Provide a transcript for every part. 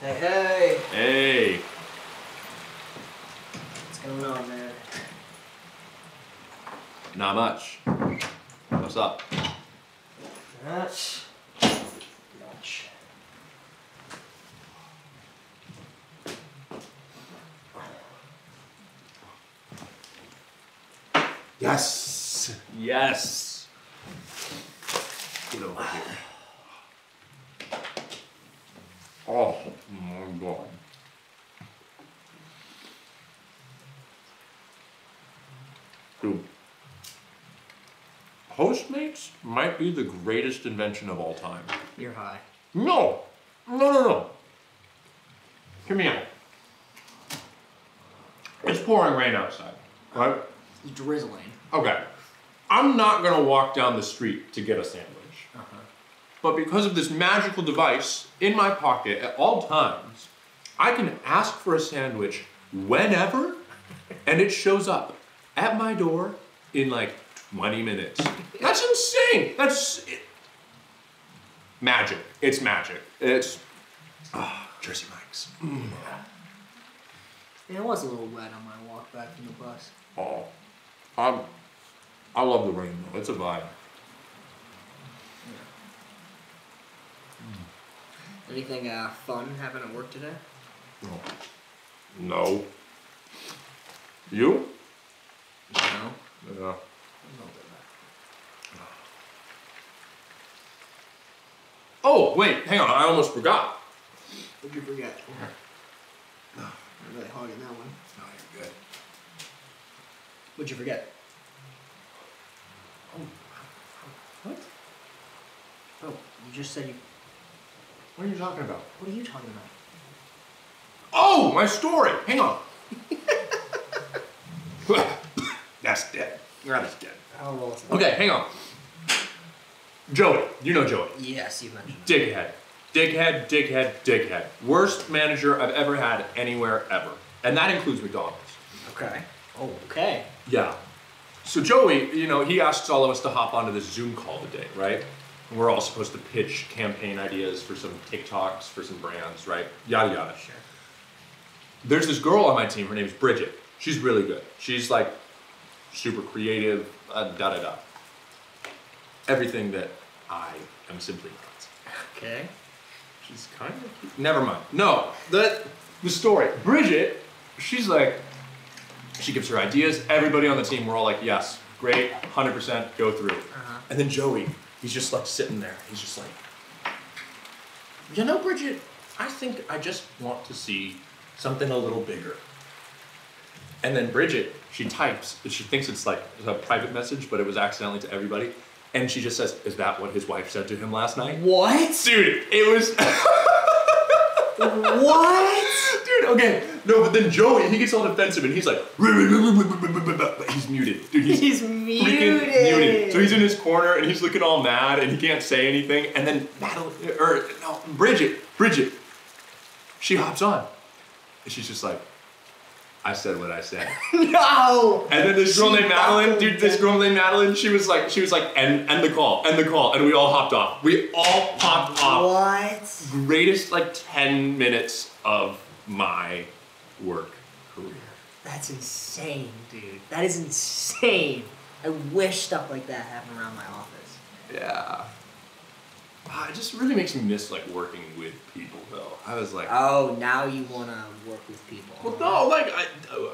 Hey, hey. Hey. What's going on, man? Not much. What's up? Not much. Yes. Yes. Get over here. Oh my god. Dude. Postmates might be the greatest invention of all time. You're high. No! No, no, no. Out. It's pouring rain outside, right? It's drizzling. Okay. I'm not gonna walk down the street to get a sandwich. Uh-huh. But because of this magical device in my pocket at all times, I can ask for a sandwich whenever, and it shows up at my door in like 20 minutes. That's insane. That's it. magic. It's magic. It's ah, Jersey Mike's. Yeah, it was a little wet on my walk back from the bus. Oh, I'm, I love the rain though. It's a vibe. Anything uh, fun happened at work today? No. No. You? No. Yeah. A little bit Oh, wait, hang on, I almost forgot. What'd you forget? I'm really hogging that one. No, you're good. What'd you forget? Oh, what? Oh, you just said you. What are you talking about? What are you talking about? Oh, my story! Hang on. That's dead. That is dead. I'll roll it. Okay, hang on. Joey, you know Joey. Yes, you mentioned. Dickhead. Dickhead, dickhead, dickhead. Worst manager I've ever had anywhere ever. And that includes McDonald's. Okay. Oh, okay. Yeah. So Joey, you know, he asks all of us to hop onto this Zoom call today, right? And we're all supposed to pitch campaign ideas for some TikToks, for some brands, right? Yada yada. Sure. There's this girl on my team, her name's Bridget. She's really good. She's like super creative, uh, da da da. Everything that I am simply not. Okay. She's kind of cute. Never mind. No, the the story. Bridget, she's like, she gives her ideas. Everybody on the team, we're all like, yes, great, hundred percent, go through. Uh-huh. And then Joey, he's just like sitting there. He's just like, you know, Bridget, I think I just want to see something a little bigger. And then Bridget, she types, she thinks it's like a private message, but it was accidentally to everybody. And she just says, Is that what his wife said to him last night? What? Dude, it was. what? Dude, okay. No, but then Joey, he gets all defensive and he's like, but he's muted. Dude, he's, He's muted. muted. So he's in his corner and he's looking all mad and he can't say anything. And then Madeline, or no, Bridget, Bridget, she hops on. And she's just like, I said what I said. no. And then this girl She named Madeline, dude, this girl named Madeline, she was like, she was like, end, end the call, end the call. And we all hopped off. We all popped off What? greatest like 10 minutes of my work career. That's insane, dude. That is insane. I wish stuff like that happened around my office. Yeah. Ah, it just really makes me miss like working with people though. I was like, Oh, now you wanna work with people? well, no, like I,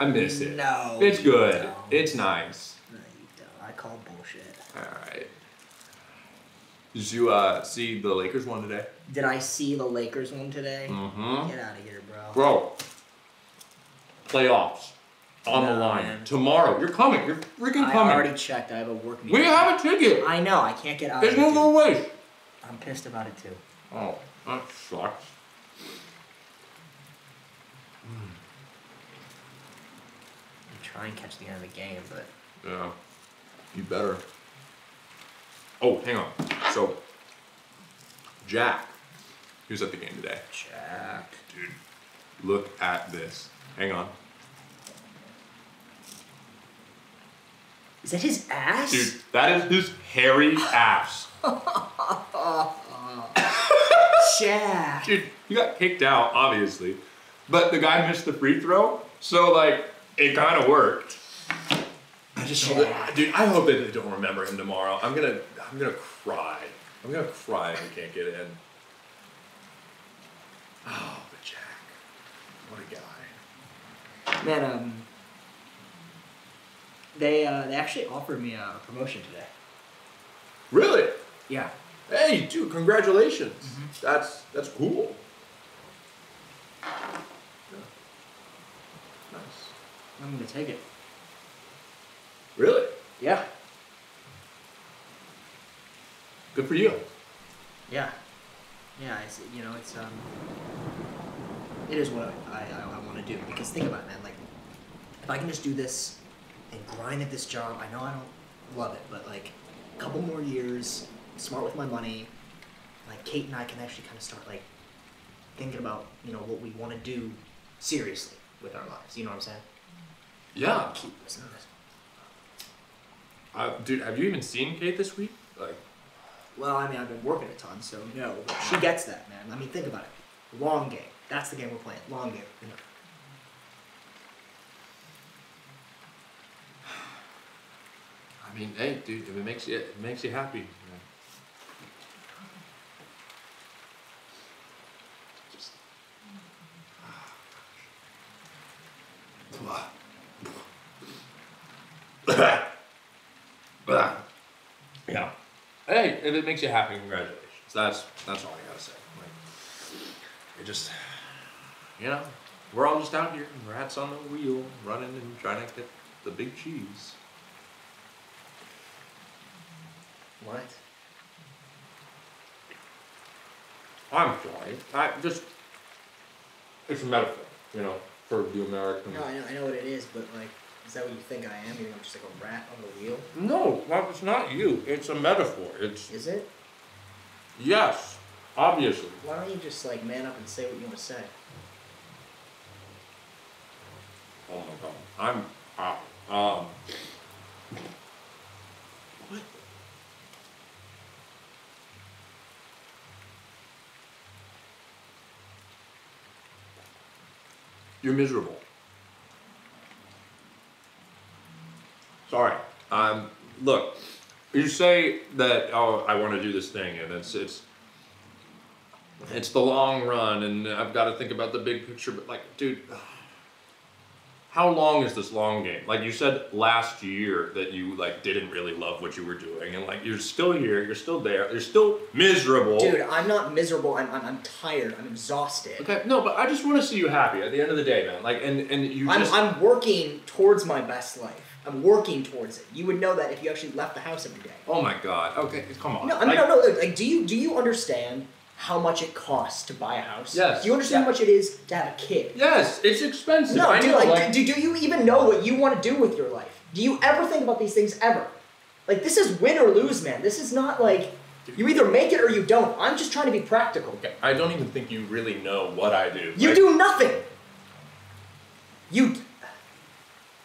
I miss it. No. It's good. don't. It's nice. No, you don't. I call bullshit. All right. Did you uh, see the Lakers one today? Did I see the Lakers one today? Mm-hmm. Get out of here, bro. Bro, playoffs on the line man. tomorrow. You're coming. You're freaking I coming. I already checked. I have a work meeting. we have a ticket. I know. I can't get out. There's no more waste. I'm pissed about it too. Oh, that sucks. I'm trying to catch the end of the game, but Yeah. You better. Oh, hang on. So, Jack, he was at the game today. Jack. Dude, look at this. Hang on. Is that his ass? Dude, that is his hairy ass. Jack. Dude, you got kicked out, obviously, but the guy missed the free throw, so like it kind of worked. I just hope that, dude. I hope they don't remember him tomorrow. I'm gonna, I'm gonna cry. I'm gonna cry if we can't get in. Oh, but Jack, what a guy. Man, um, they uh, they actually offered me a promotion today. Yeah. Hey, dude, congratulations. That's that's cool. Yeah. Nice. I'm gonna take it. Really? Yeah. Good for you. Yeah. Yeah. It's you know it's um. It is what I I, I want to do because think about it, man. Like, if I can just do this and grind at this job, I know I don't love it, but like, a couple more years, smart with my money, like Kate and I can actually kind of start like thinking about you know what we want to do seriously with our lives. You know what I'm saying? Yeah. To this. Uh, dude, have you even seen Kate this week? Like, Well, I mean, I've been working a ton, so no. But she gets that, man. I mean, think about it. Long game. That's the game we're playing. Long game. You know. I mean, hey, dude, if it makes you, it makes you happy. you know. Just. yeah. Hey, if it makes you happy, congratulations. That's that's all I gotta say. Like, it just, you know, we're all just out here, rats on the wheel, running and trying to get the big cheese. What? I'm sorry. I just, it's a metaphor, you know, for the American. No, I know, I know what it is, but like, is that what you think I am? You think I'm just like a rat on the wheel? No, well, it's not you. It's a metaphor. It's Is it? yes, obviously. Why don't you just like man up and say what you want to say? Oh my god, I'm hot. Um. What? You're miserable. Sorry. Um. Look, you say that oh I want to do this thing and it's it's it's the long run and I've got to think about the big picture but like dude how long is this long game? Like you said last year that you like didn't really love what you were doing, and like you're still here, you're still there, you're still miserable. Dude, I'm not miserable. I'm, I'm, I'm tired. I'm exhausted. Okay, no, but I just want to see you happy at the end of the day, man. Like, and and you I'm, just I'm working towards my best life. I'm working towards it. You would know that if you actually left the house every day. oh my god. Okay, come on. No, I mean, Like, no, no. Like, do you do you understand how much it costs to buy a house? Yes. Do you understand Yeah. how much it is to have a kid? Yes, it's expensive. No, I dude. know, Like, like, do, do you even know what you want to do with your life? Do you ever think about these things ever? Like, this is win or lose, man. This is not like you either make it or you don't. I'm just trying to be practical. okay, I don't even think you really know what I do. You Like, do nothing. You,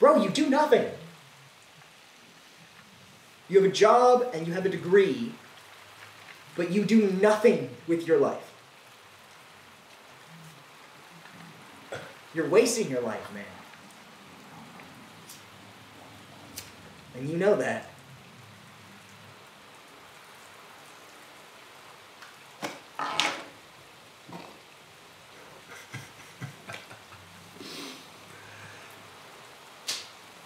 bro, you do nothing. You have a job and you have a degree, but you do nothing with your life. You're wasting your life, man. And you know that.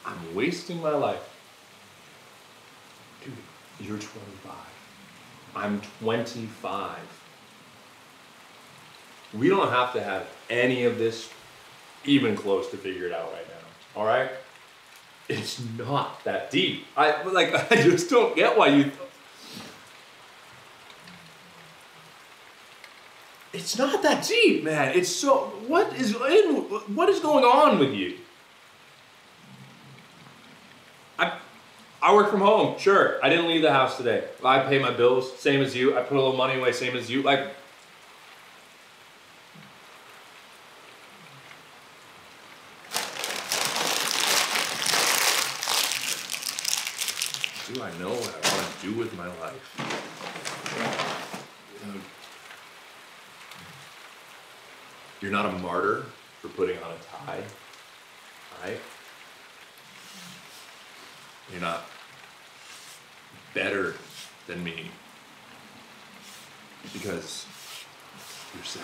I'm wasting my life. You're 25. I'm 25. We don't have to have any of this even close to figure it out right now. All right? It's not that deep. I like I just don't get why you It's not that deep, man. It's so what is in what is going on with you? I I work from home, sure. I didn't leave the house today. I pay my bills, same as you. I put a little money away, same as you. Like Do I know what I want to do with my life? You're not a martyr for putting on a tie. Right? You're not better than me because you're sad.